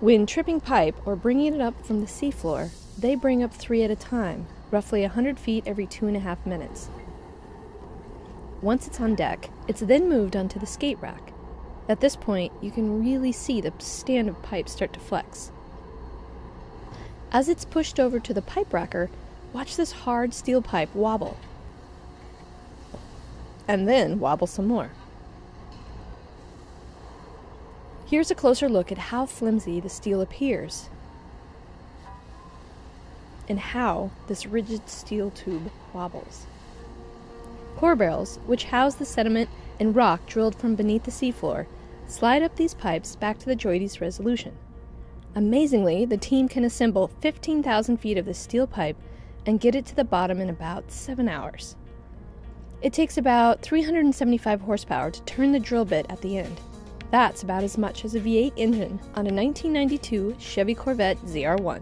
When tripping pipe or bringing it up from the seafloor, they bring up three at a time, roughly 100 feet every two and a half minutes. Once it's on deck, it's then moved onto the skate rack. At this point, you can really see the stand of pipe start to flex. As it's pushed over to the pipe racker, watch this hard steel pipe wobble. And then wobble some more. Here's a closer look at how flimsy the steel appears and how this rigid steel tube wobbles. Core barrels, which house the sediment and rock drilled from beneath the seafloor, slide up these pipes back to the JOIDES resolution. Amazingly, the team can assemble 15,000 feet of this steel pipe and get it to the bottom in about 7 hours. It takes about 375 horsepower to turn the drill bit at the end. That's about as much as a V8 engine on a 1992 Chevy Corvette ZR1.